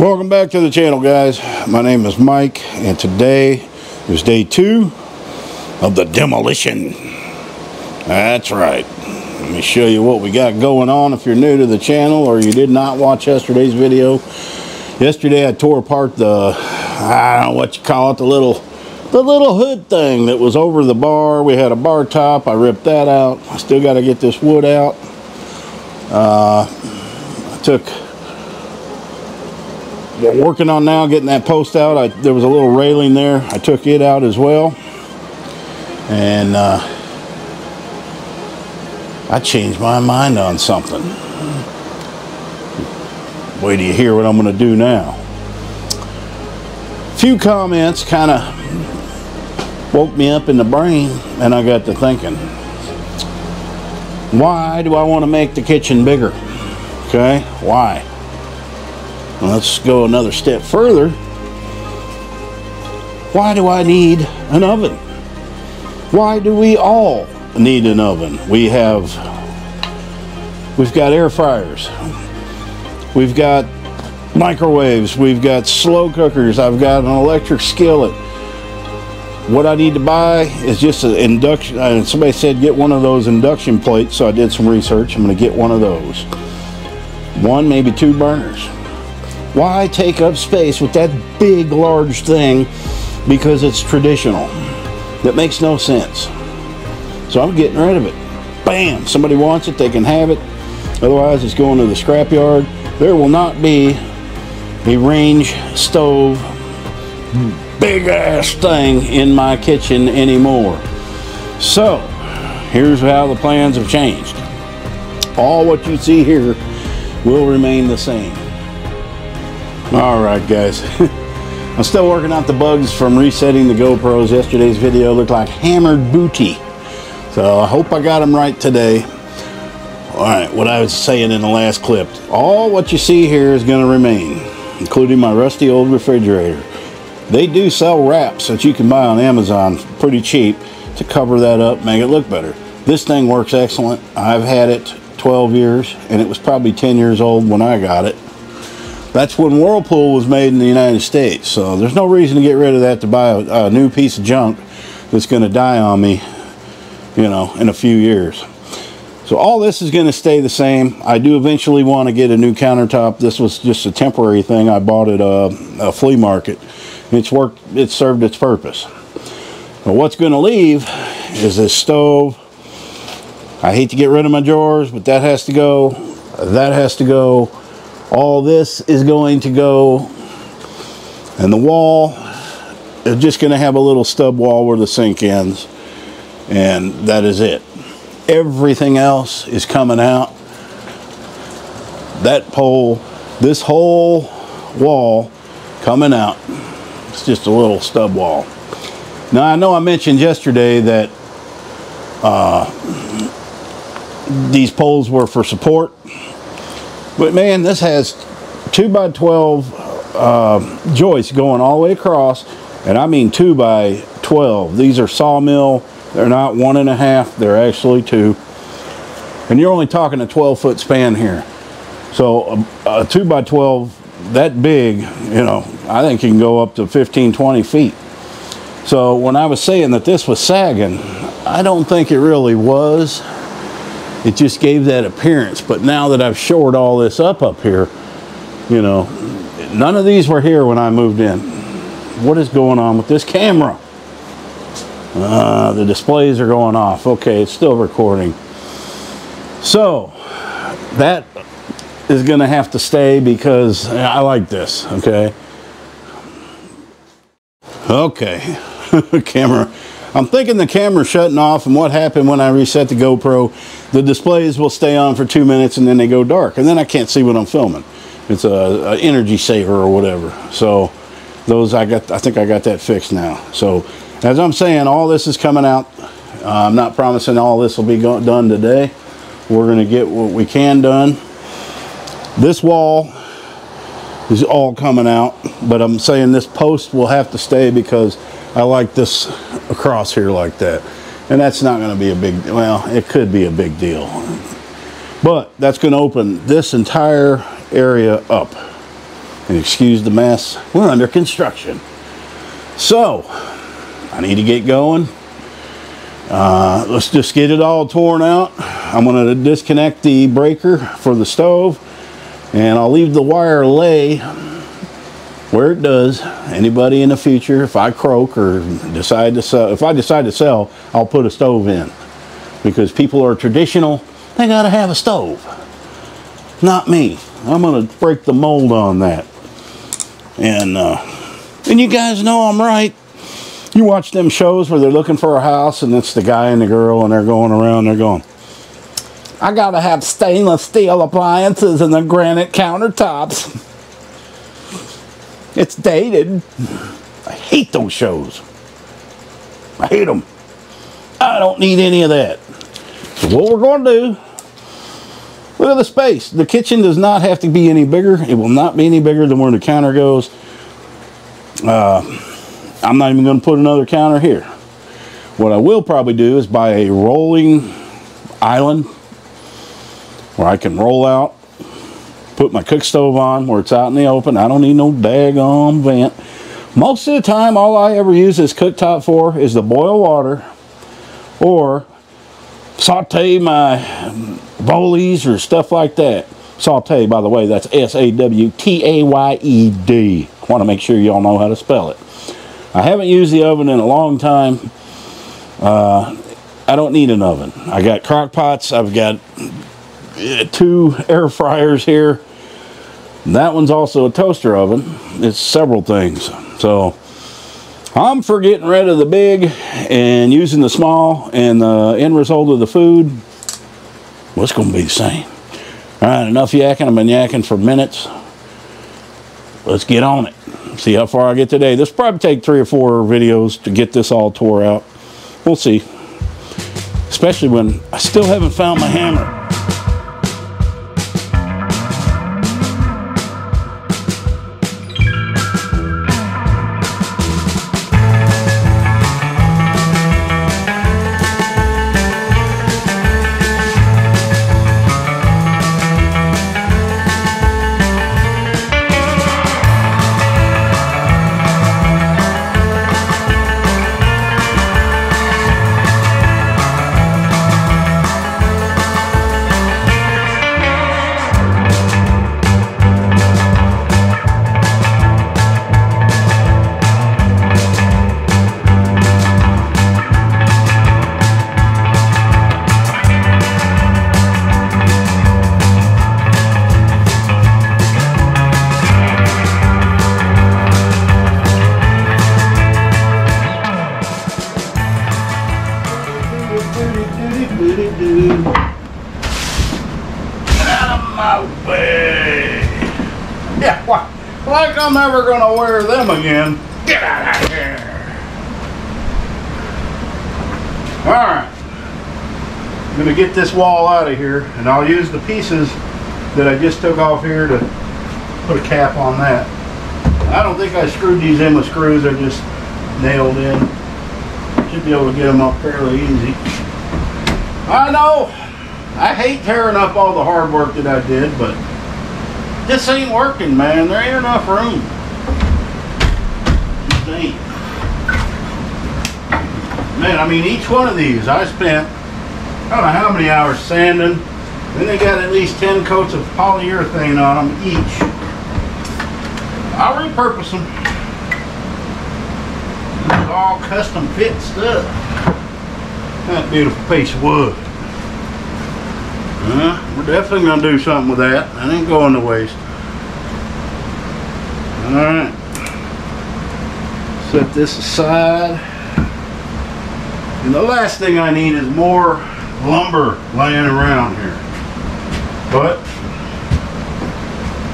Welcome back to the channel guys. My name is Mike and today is day two of the demolition. That's right. Let me show you what we got going on if you're new to the channel or you did not watch yesterday's video. Yesterday I tore apart the, I don't know what you call it, the little, the little hood thing that was over the bar. We had a bar top. I ripped that out. I still got to get this wood out. Uh, I took we're working on now getting that post out. I, there was a little railing there. I took it out as well. And uh, I changed my mind on something. Wait do you hear what I'm going to do now. A few comments kind of woke me up in the brain and I got to thinking. Why do I want to make the kitchen bigger? Okay, why? Let's go another step further. Why do I need an oven? Why do we all need an oven? We have, we've got air fryers. We've got microwaves. We've got slow cookers. I've got an electric skillet. What I need to buy is just an induction. And somebody said get one of those induction plates, so I did some research. I'm going to get one of those. One, maybe two burners. Why take up space with that big, large thing because it's traditional? That makes no sense. So I'm getting rid of it. Bam! Somebody wants it, they can have it. Otherwise, it's going to the scrapyard. There will not be a range stove, big ass thing in my kitchen anymore. So, here's how the plans have changed. All what you see here will remain the same. All right, guys. I'm still working out the bugs from resetting the GoPros. Yesterday's video looked like hammered booty. So I hope I got them right today. All right, what I was saying in the last clip. All what you see here is going to remain, including my rusty old refrigerator. They do sell wraps that you can buy on Amazon pretty cheap to cover that up, make it look better. This thing works excellent. I've had it 12 years, and it was probably 10 years old when I got it. That's when Whirlpool was made in the United States. So there's no reason to get rid of that to buy a, a new piece of junk that's going to die on me, you know, in a few years. So all this is going to stay the same. I do eventually want to get a new countertop. This was just a temporary thing I bought at a, uh, a flea market. It's worked, it served its purpose. But what's going to leave is this stove. I hate to get rid of my drawers, but that has to go. That has to go all this is going to go and the wall is just going to have a little stub wall where the sink ends and that is it. Everything else is coming out. That pole this whole wall coming out it's just a little stub wall. Now I know I mentioned yesterday that uh, these poles were for support but man, this has 2 by 12 uh, joists going all the way across. And I mean 2 by 12. These are sawmill. They're not one and a half. They're actually two. And you're only talking a 12 foot span here. So a, a 2 by 12 that big, you know, I think you can go up to 15, 20 feet. So when I was saying that this was sagging, I don't think it really was it just gave that appearance. But now that I've shored all this up up here, you know, none of these were here when I moved in. What is going on with this camera? Uh, the displays are going off. Okay, it's still recording. So, that is going to have to stay because I like this, okay? Okay, camera I'm thinking the camera's shutting off and what happened when I reset the GoPro, the displays will stay on for two minutes and then they go dark and then I can't see what I'm filming. It's a, a energy saver or whatever. So those I got, I think I got that fixed now. So as I'm saying, all this is coming out. Uh, I'm not promising all this will be done today. We're going to get what we can done. This wall is all coming out, but I'm saying this post will have to stay because I like this across here like that. And that's not going to be a big, well, it could be a big deal. But that's going to open this entire area up. And excuse the mess. We're under construction. So, I need to get going. Uh, let's just get it all torn out. I'm going to disconnect the breaker for the stove and I'll leave the wire lay where it does. Anybody in the future, if I croak or decide to sell, if I decide to sell, I'll put a stove in because people are traditional. They got to have a stove. Not me. I'm to break the mold on that. And, uh, and you guys know I'm right. You watch them shows where they're looking for a house and it's the guy and the girl and they're going around, they're going, I gotta have stainless steel appliances and the granite countertops. It's dated. I hate those shows. I hate them. I don't need any of that. So what we're going to do, look at the space. The kitchen does not have to be any bigger. It will not be any bigger than where the counter goes. Uh, I'm not even going to put another counter here. What I will probably do is buy a rolling island where I can roll out, put my cook stove on where it's out in the open. I don't need no daggone vent. Most of the time, all I ever use this cooktop for is to boil water or saute my bolies or stuff like that. Saute, by the way, that's S-A-W-T-A-Y-E-D. Want to make sure y'all know how to spell it. I haven't used the oven in a long time. Uh, I don't need an oven. I got crock pots. I've got uh, two air fryers here. That one's also a toaster oven. It's several things. So I'm for getting rid of the big and using the small and the end result of the food. What's well, going to be the same? All right, enough yakking. I've been yakking for minutes. Let's get on it see how far I get today. This probably take three or four videos to get this all tore out. We'll see. Especially when I still haven't found my hammer. Get out of here. Alright. I'm going to get this wall out of here and I'll use the pieces that I just took off here to put a cap on that. I don't think I screwed these in with screws. They're just nailed in. Should be able to get them up fairly easy. I know. I hate tearing up all the hard work that I did, but this ain't working, man. There ain't enough room. Man, I mean, each one of these, I spent, I don't know how many hours sanding. Then they got at least 10 coats of polyurethane on them each. I'll repurpose them. All custom fit stuff. That beautiful piece of wood. Uh, we're definitely going to do something with that. That ain't going to waste. Alright. Set this aside. And the last thing I need is more lumber laying around here. But,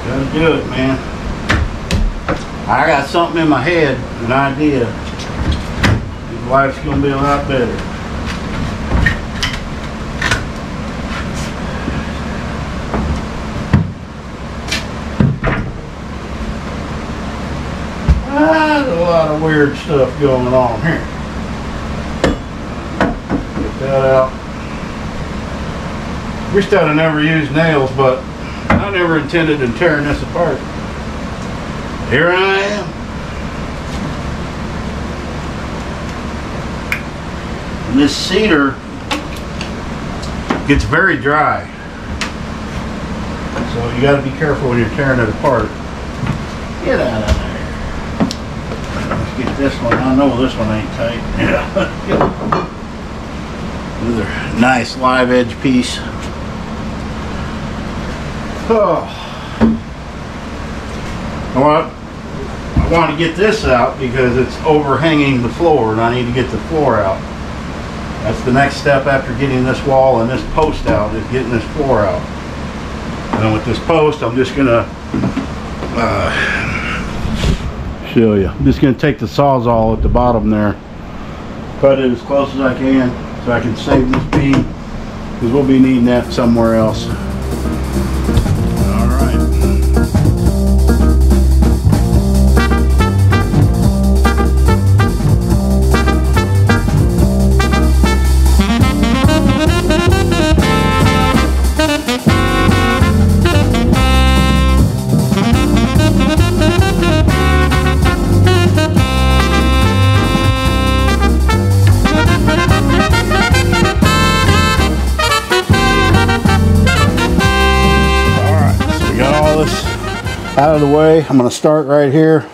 gotta do it, man. I got something in my head, an idea. Life's gonna be a lot better. Lot of weird stuff going on here. Get that out. Wish I'd have never used nails, but I never intended in tearing this apart. Here I am. And this cedar gets very dry. So you got to be careful when you're tearing it apart. Get out of there. Get this one. I know this one ain't tight. Yeah. Another nice live edge piece. Oh. I want, I want to get this out because it's overhanging the floor and I need to get the floor out. That's the next step after getting this wall and this post out is getting this floor out. And with this post, I'm just gonna uh, show you. I'm just gonna take the sawzall at the bottom there, cut it as close as I can so I can save this beam because we'll be needing that somewhere else. Way. I'm going to start right here,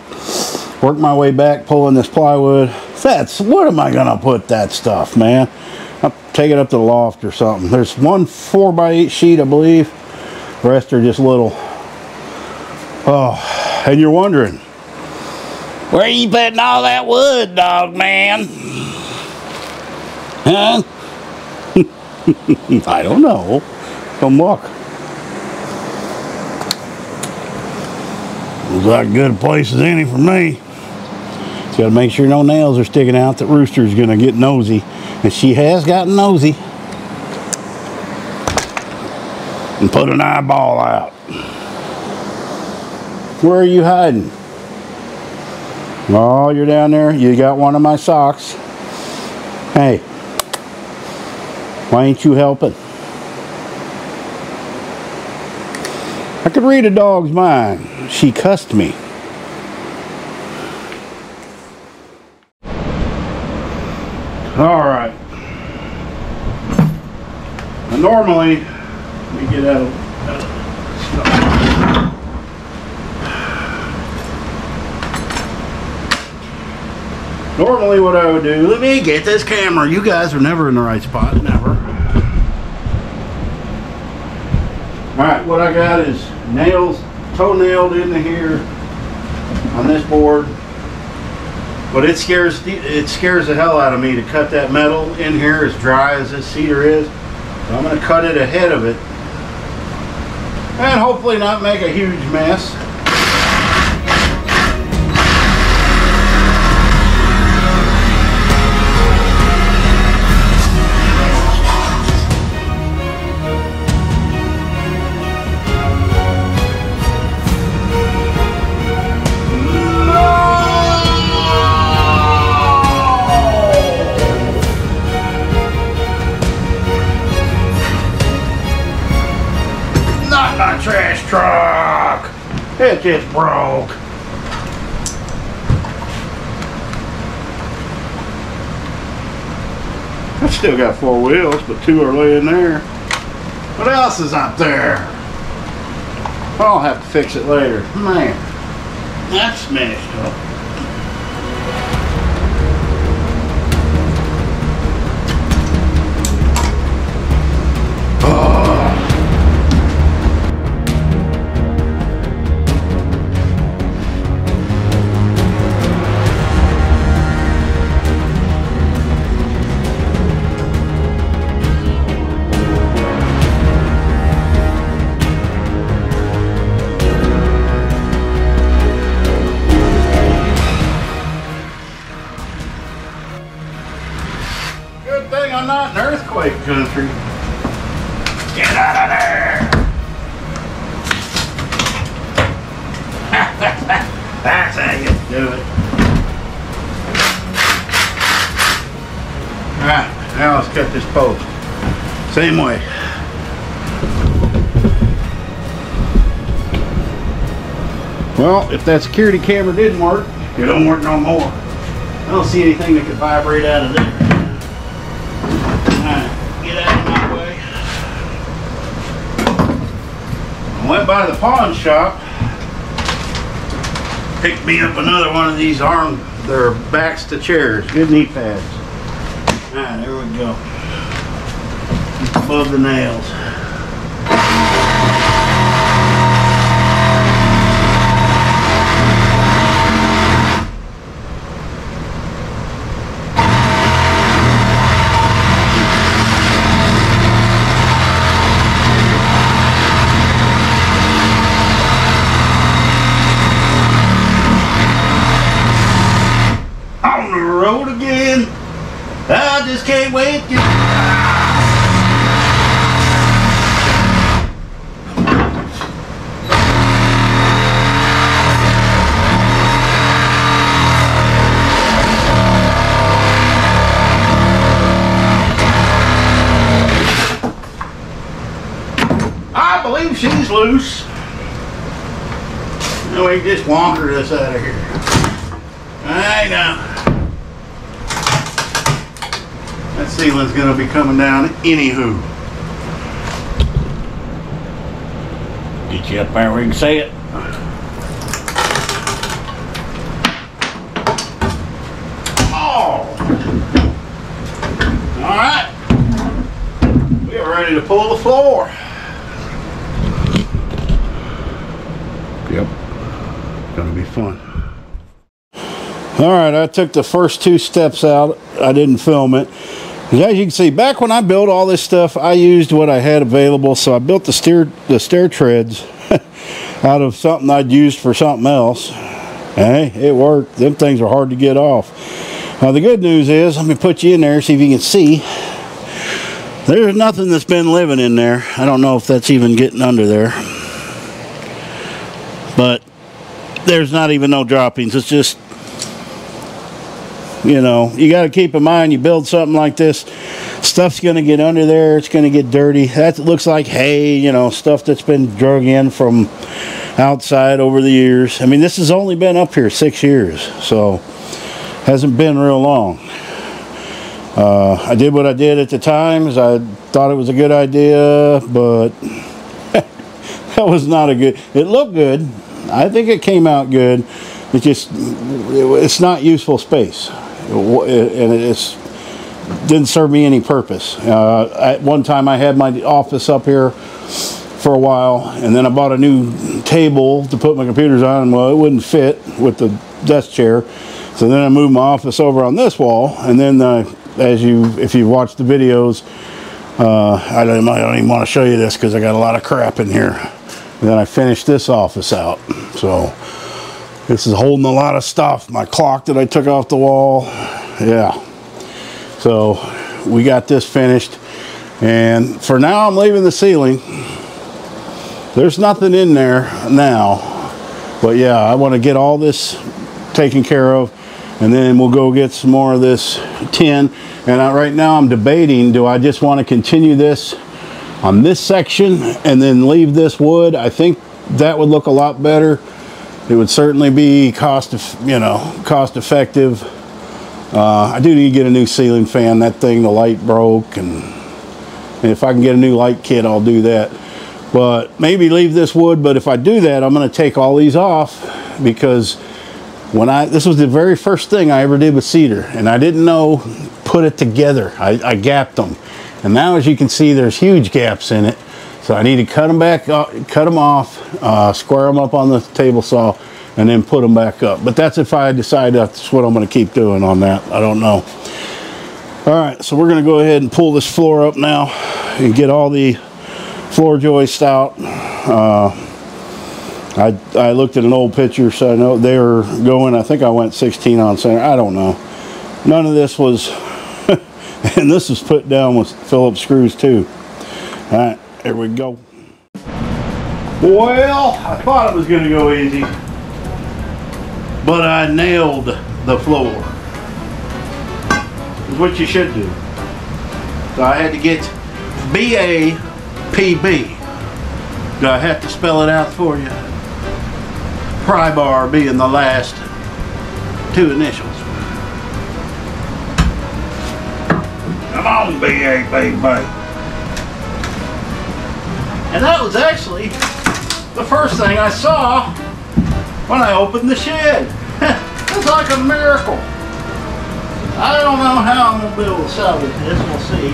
work my way back, pulling this plywood. That's, what am I going to put that stuff, man? I'll take it up to the loft or something. There's one 4 by 8 sheet, I believe. The rest are just little. Oh, and you're wondering, where are you putting all that wood, Dogman? Huh? I don't know. Come look. Looks like good a place as any for me. Just got to make sure no nails are sticking out. That rooster's to get nosy. And she has gotten nosy. And put an eyeball out. Where are you hiding? Oh, you're down there. You got one of my socks. Hey. Why ain't you helping? I could read a dog's mind. She cussed me. All right. Now normally, we get out of, Normally what I would do, let me get this camera. You guys are never in the right spot, never. All right, what I got is nails toe nailed into here on this board. But it scares it scares the hell out of me to cut that metal in here as dry as this cedar is. So I'm going to cut it ahead of it. And hopefully not make a huge mess. It just broke. I still got four wheels, but two are laying there. What else is up there? I'll have to fix it later. Man, that's smashed up. Country. Get out of there! That's how you do it. Alright, now let's cut this post. Same way. Well, if that security camera didn't work, it don't work no more. I don't see anything that could vibrate out of there. Alright, get out of my way. I went by the pawn shop, picked me up another one of these arm, they're backs to chairs, good knee pads. Alright, there we go. Above the nails. Road. I just can't wait I believe she's loose. No, he just wandered us out of here. I know. That ceiling's gonna be coming down anywho. Get you up there where you can see it. Oh! Alright. We are ready to pull the floor. Yep. Gonna be fun. All right, I took the first two steps out. I didn't film it. As you can see, back when I built all this stuff, I used what I had available. So I built the stair the stair treads out of something I'd used for something else. Hey, it worked. Them things are hard to get off. Now the good news is, let me put you in there, see if you can see. There's nothing that's been living in there. I don't know if that's even getting under there. But there's not even no droppings. It's just you know, you got to keep in mind you build something like this, stuff's going to get under there, it's going to get dirty. That looks like hay, you know, stuff that's been drug in from outside over the years. I mean, this has only been up here six years, so hasn't been real long. Uh, I did what I did at the time times. I thought it was a good idea, but that was not a good. It looked good. I think it came out good. It just it's not useful space and it's didn't serve me any purpose. Uh, at one time, I had my office up here for a while, and then I bought a new table to put my computers on. Well, it wouldn't fit with the desk chair, so then I moved my office over on this wall. And then, uh, as you, if you've watched the videos, uh, I, don't, I don't even want to show you this because I got a lot of crap in here. And then I finished this office out. So this is holding a lot of stuff. My clock that I took off the wall. Yeah. So we got this finished. And for now, I'm leaving the ceiling. There's nothing in there now. But yeah, I want to get all this taken care of. And then we'll go get some more of this tin. And I, right now I'm debating, do I just want to continue this on this section and then leave this wood? I think that would look a lot better it would certainly be cost, you know, cost effective. Uh, I do need to get a new ceiling fan. That thing, the light broke, and, if I can get a new light kit, I'll do that. But maybe leave this wood. But if I do that, I'm going to take all these off because when I this was the very first thing I ever did with cedar, and I didn't know put it together. I, I gapped them, and now as you can see, there's huge gaps in it. So I need to cut them back, uh, cut them off, uh, square them up on the table saw, and then put them back up. But that's if I decide that's what I'm going to keep doing on that. I don't know. All right, so we're going to go ahead and pull this floor up now and get all the floor joists out. Uh, I, I looked at an old picture, so I know they were going, I think I went 16 on center. I don't know. None of this was, and this was put down with Phillips screws too. All right. There we go. Well, I thought it was going to go easy, but I nailed the floor. Is what you should do. So I had to get B-A-P-B. Do I have to spell it out for you? pry bar being the last two initials. Come on, B.A. And that was actually the first thing I saw when I opened the shed. it's like a miracle. I don't know how I'm going to be able to salvage this. We'll see.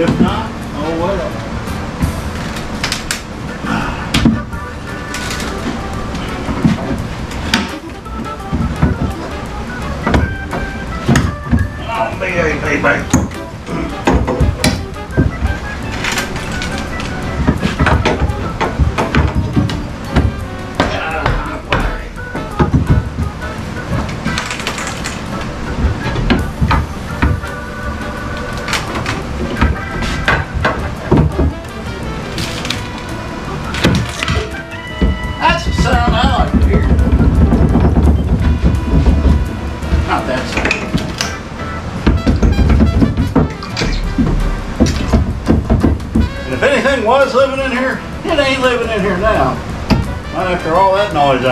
If not, oh well. On, B.A. baby.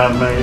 That noise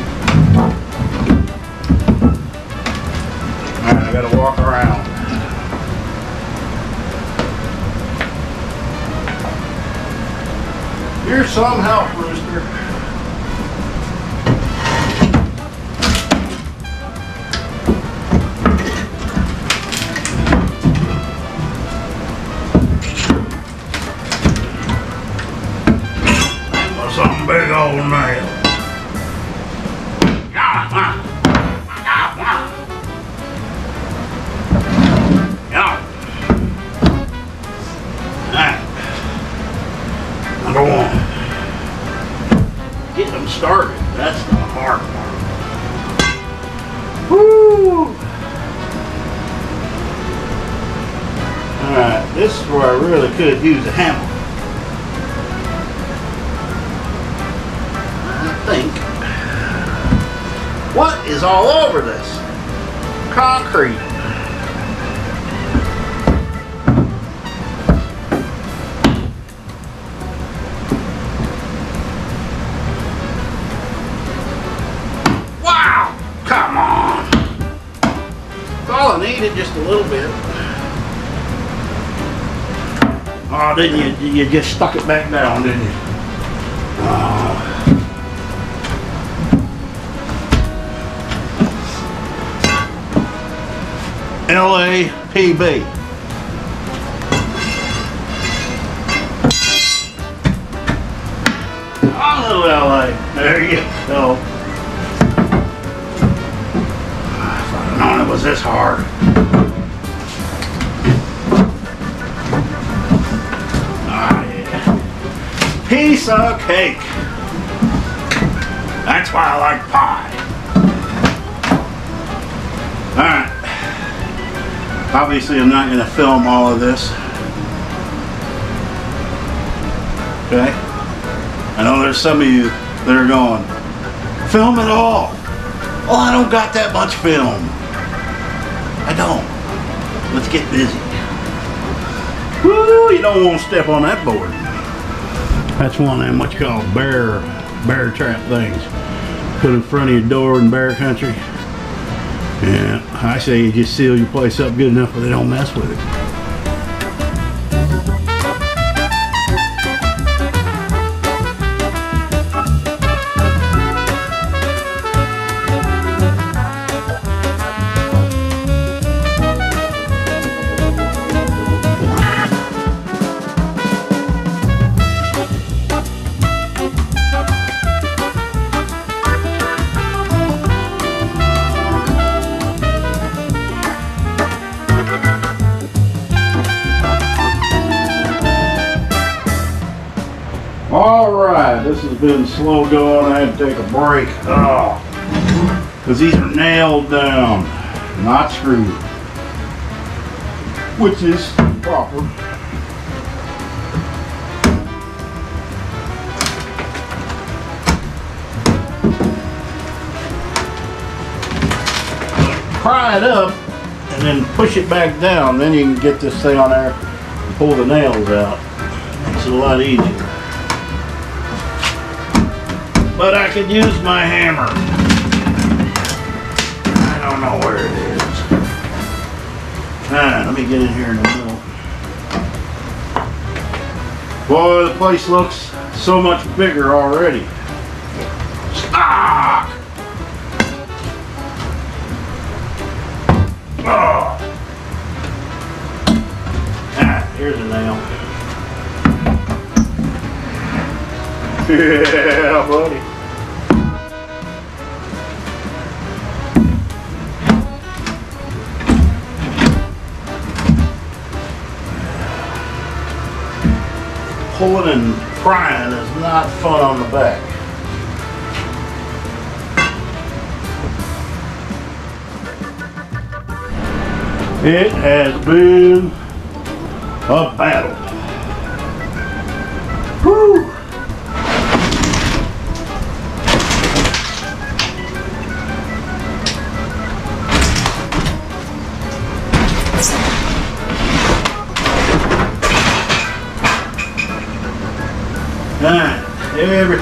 Get them started. That's the hard part. Woo! Alright, this is where I really could use a hammer. I think. What is all over this? Concrete. Didn't you? You just stuck it back down, didn't you? Oh. LAPB. Oh, little LA. There you go. If I'd have known it was this hard. Piece of cake. That's why I like pie. Alright. Obviously, I'm not going to film all of this. Okay? I know there's some of you that are going, film it all. Well, I don't got that much film. I don't. Let's get busy. Woo, you don't want to step on that board. That's one of them what you call bear, bear trap things. Put in front of your door in bear country. Yeah, I say you just seal your place up good enough where they don't mess with it. All right, this has been slow going. I had to take a break. Oh, because these are nailed down, not screwed, which is proper. Pry it up and then push it back down. Then you can get this thing on there and pull the nails out. Makes it a lot easier. But I could use my hammer. I don't know where it is. Alright, let me get in here in the middle. Boy, the place looks so much bigger already. Oh. Ah, here's a nail. Yeah, buddy. Pulling and prying is not fun on the back. It has been a battle.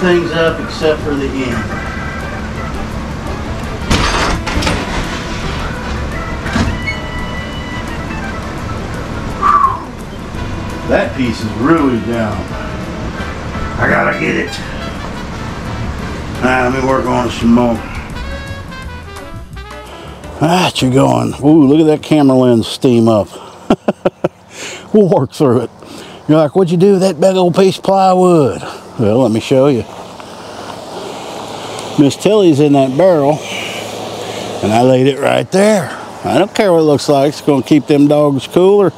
Everything's up except for the end. That piece is really down. I gotta get it. Alright, let me work on some more. Ah, you're going. Ooh, look at that camera lens steam up. we'll work through it. You're like, what'd you do with that big old piece of plywood? Well, let me show you. Miss Tilly's in that barrel, and I laid it right there. I don't care what it looks like. It's going to keep them dogs cooler.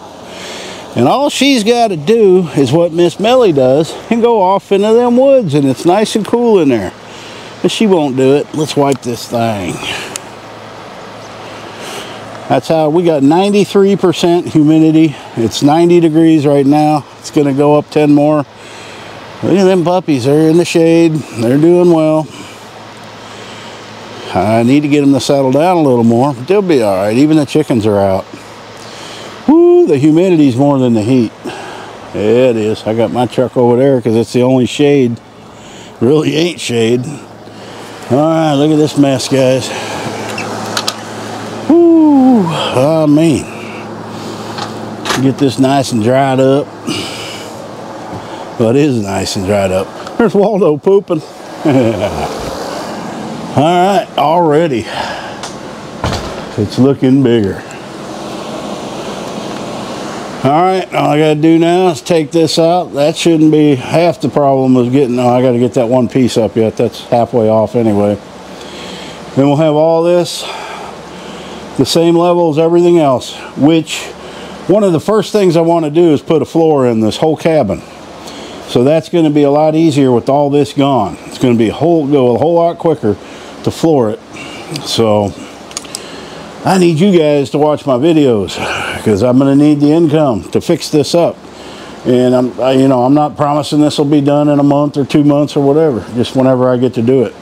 And all she's got to do is what Miss Melly does and go off into them woods, and it's nice and cool in there. But she won't do it. Let's wipe this thing. That's how we got 93% humidity. It's 90 degrees right now. It's going to go up 10 more. Look at them puppies. They're in the shade. They're doing well. I need to get them to settle down a little more. But they'll be all right. Even the chickens are out. Woo, the humidity's more than the heat. Yeah, it is. I got my truck over there because it's the only shade. Really ain't shade. All right, look at this mess, guys. Woo, I mean. Get this nice and dried up. Well, it is nice and dried up. There's Waldo pooping. All right, already. It's looking bigger. All right, all I gotta do now is take this out. That shouldn't be half the problem of getting, oh, I gotta get that one piece up yet. That's halfway off anyway. Then we'll have all this the same level as everything else, which one of the first things I want to do is put a floor in this whole cabin. So that's going to be a lot easier with all this gone. It's going to be a whole go a whole lot quicker to floor it. So I need you guys to watch my videos because I'm going to need the income to fix this up. And I'm, I, you know, I'm not promising this will be done in a month or two months or whatever. Just whenever I get to do it,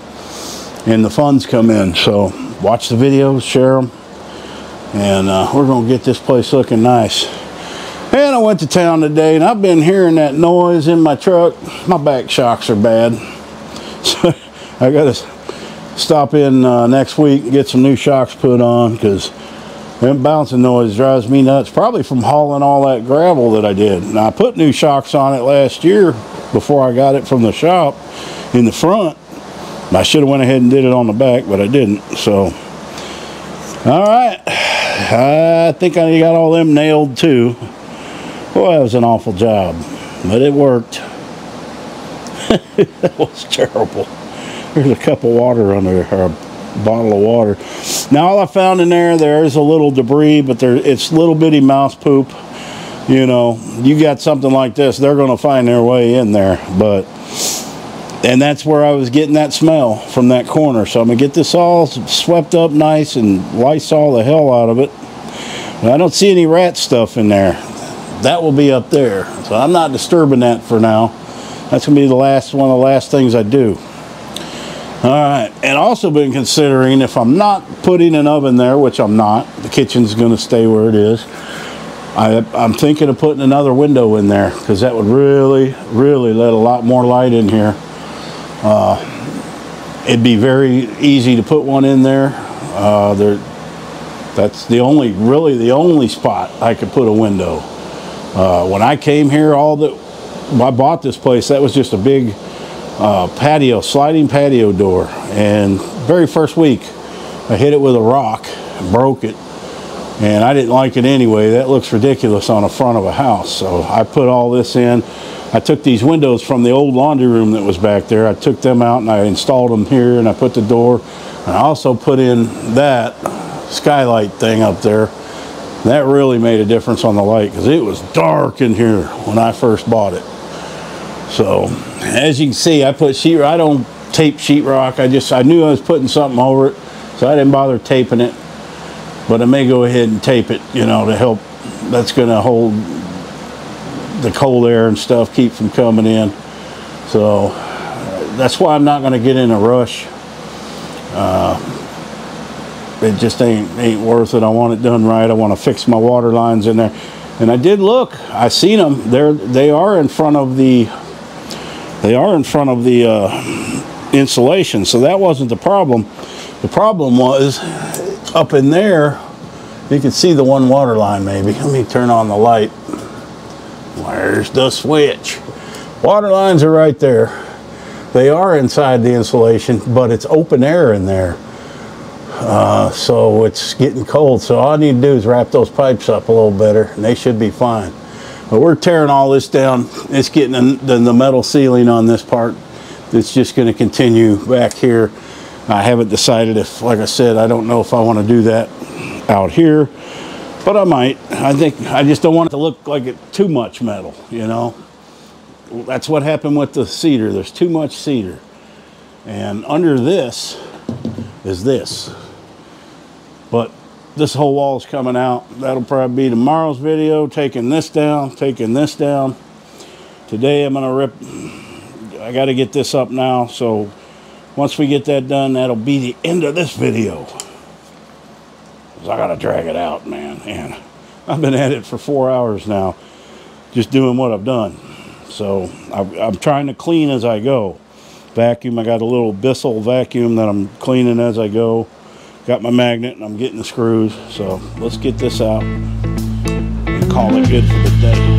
and the funds come in. So watch the videos, share them, and uh, we're going to get this place looking nice. And I went to town today, and I've been hearing that noise in my truck. My back shocks are bad, so I got to stop in uh, next week and get some new shocks put on because that bouncing noise drives me nuts. Probably from hauling all that gravel that I did. Now I put new shocks on it last year before I got it from the shop in the front. I should have went ahead and did it on the back, but I didn't. So, all right. I think I got all them nailed too. Boy, that was an awful job, but it worked. that was terrible. There's a cup of water under a bottle of water. Now all I found in there, there's a little debris, but there it's little bitty mouse poop. You know, you got something like this, they're going to find their way in there. But and that's where I was getting that smell from that corner. So I'm gonna get this all swept up nice and Lysol the hell out of it. But I don't see any rat stuff in there. That will be up there. So I'm not disturbing that for now. That's gonna be the last one of the last things I do. All right, and also been considering if I'm not putting an oven there, which I'm not, the kitchen's gonna stay where it is. I, am thinking of putting another window in there because that would really, really let a lot more light in here. Uh, it'd be very easy to put one in there. Uh, there, that's the only, really the only spot I could put a window. Uh, when I came here, all that I bought this place, that was just a big uh, patio, sliding patio door. And very first week, I hit it with a rock, broke it, and I didn't like it anyway. That looks ridiculous on the front of a house. So I put all this in. I took these windows from the old laundry room that was back there. I took them out and I installed them here and I put the door. And I also put in that skylight thing up there. That really made a difference on the light because it was dark in here when I first bought it. So as you can see, I put sheetrock. I don't tape sheetrock. I just, I knew I was putting something over it. So I didn't bother taping it. But I may go ahead and tape it, you know, to help. That's going to hold the cold air and stuff, keep from coming in. So that's why I'm not going to get in a rush. Uh, it just ain't ain't worth it. I want it done right. I want to fix my water lines in there. And I did look. I seen them. They're they are in front of the they are in front of the uh, insulation. So that wasn't the problem. The problem was up in there. You can see the one water line maybe. Let me turn on the light. Where's the switch? Water lines are right there. They are inside the insulation, but it's open air in there. Uh, so it's getting cold. So all I need to do is wrap those pipes up a little better and they should be fine. But we're tearing all this down. It's getting the, the metal ceiling on this part. It's just going to continue back here. I haven't decided if, like I said, I don't know if I want to do that out here, but I might. I think I just don't want it to look like it too much metal, you know. That's what happened with the cedar. There's too much cedar. And under this is this. But this whole wall is coming out. That'll probably be tomorrow's video, taking this down, taking this down. Today I'm gonna rip, I gotta get this up now. So once we get that done, that'll be the end of this video. Cause I gotta drag it out, man. And I've been at it for four hours now, just doing what I've done. So I'm trying to clean as I go. Vacuum, I got a little Bissell vacuum that I'm cleaning as I go got my magnet and I'm getting the screws. So let's get this out and call it good for the day.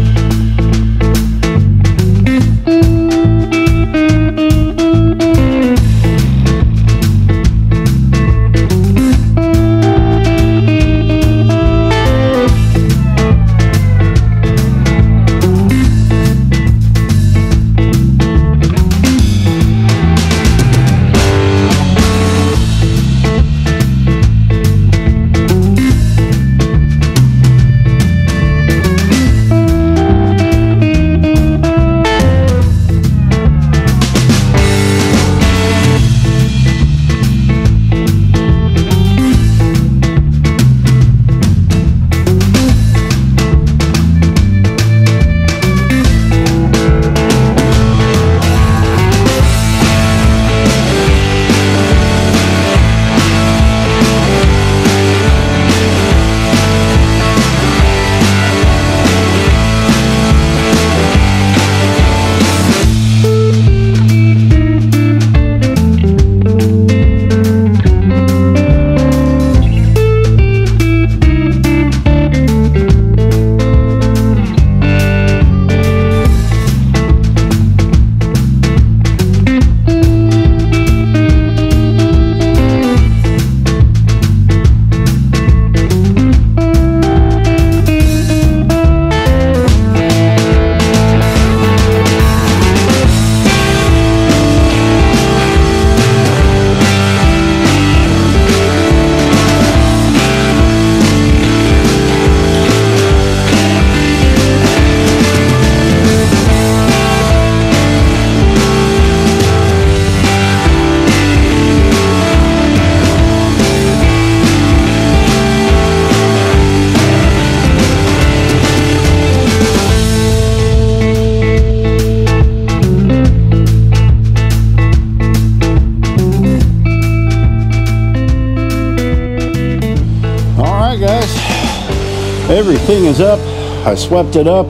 Up I swept it up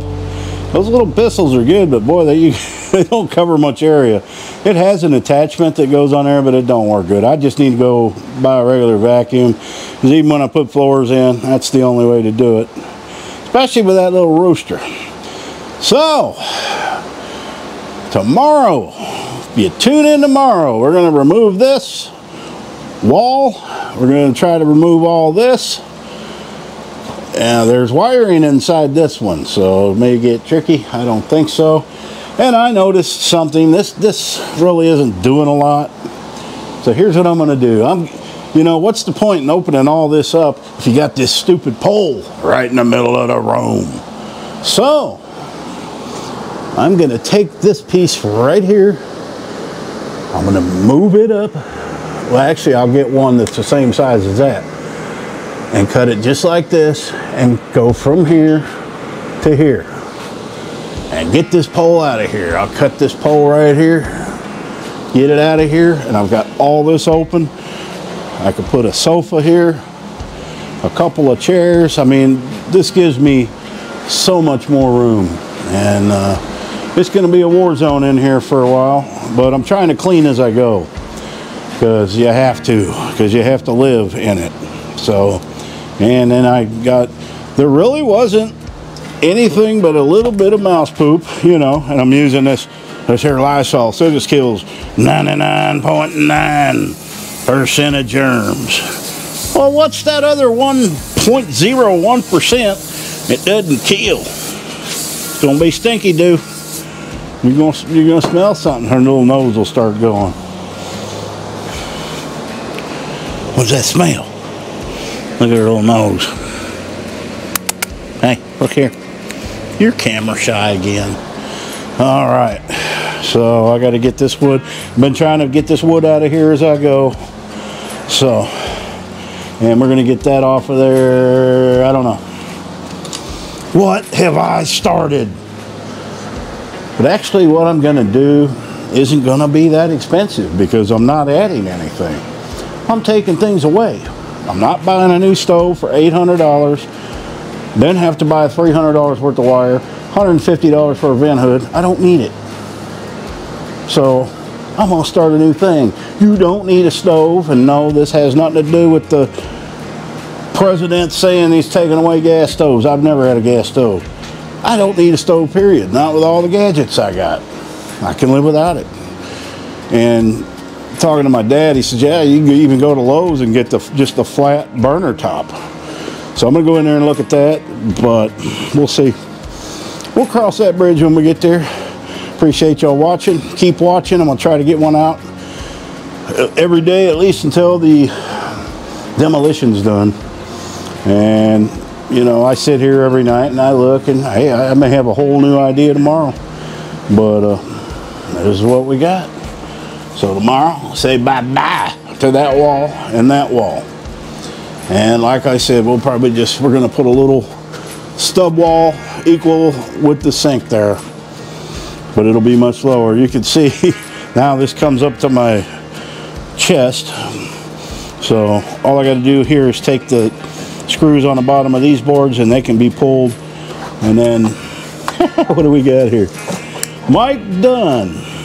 those little Bissells are good but boy they, they don't cover much area It has an attachment that goes on there, but it don't work good. I just need to go buy a regular vacuum. Because even when I put floors in, that's the only way to do it. Especially with that little rooster. So, tomorrow, if you tune in tomorrow, we're going to remove this wall. We're going to try to remove all this. And there's wiring inside this one, so it may get tricky. I don't think so. And I noticed something. This this really isn't doing a lot. So here's what I'm going to do. I'm, you know, what's the point in opening all this up if you got this stupid pole right in the middle of the room? So I'm going to take this piece right here. I'm going to move it up. Well, actually, I'll get one that's the same size as that and cut it just like this and go from here to here and get this pole out of here. I'll cut this pole right here, get it out of here, and I've got all this open. I could put a sofa here, a couple of chairs. I mean, this gives me so much more room. And uh, it's going to be a war zone in here for a while, but I'm trying to clean as I go because you have to, because you have to live in it. So, and then I got, there really wasn't anything but a little bit of mouse poop, you know, and I'm using this, this here Lysol, so this kills 99.9% of germs. Well, what's that other 1.01% it doesn't kill? It's gonna be stinky, dude. You're gonna, you're gonna smell something, her little nose will start going. What's that smell? Look at her little nose. Hey, look here. You're camera shy again. All right. So I got to get this wood. I've Been trying to get this wood out of here as I go. So, and we're going to get that off of there. I don't know. What have I started? But actually what I'm going to do isn't going to be that expensive because I'm not adding anything. I'm taking things away. I'm not buying a new stove for $800 then have to buy $300 worth of wire, $150 for a vent hood. I don't need it. So I'm to start a new thing. You don't need a stove, and no, this has nothing to do with the president saying he's taking away gas stoves. I've never had a gas stove. I don't need a stove, period. Not with all the gadgets I got. I can live without it. And talking to my dad, he said, yeah, you can even go to Lowe's and get the just the flat burner top. So I'm to go in there and look at that, but we'll see. We'll cross that bridge when we get there. Appreciate y'all watching. Keep watching. I'm to try to get one out every day, at least until the demolition's done. And, you know, I sit here every night and I look and, hey, I may have a whole new idea tomorrow. But uh, this is what we got. So tomorrow, say bye-bye to that wall and that wall. And like I said, we'll probably just, we're gonna put a little stub wall equal with the sink there. But it'll be much lower. You can see now this comes up to my chest. So all I gotta do here is take the screws on the bottom of these boards and they can be pulled. And then, what do we got here? Mike Dunn.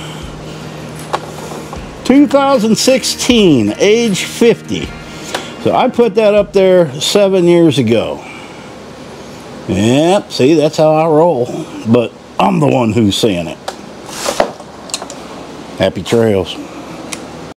2016, age 50. So I put that up there seven years ago. Yep, see, that's how I roll. But I'm the one who's saying it. Happy trails.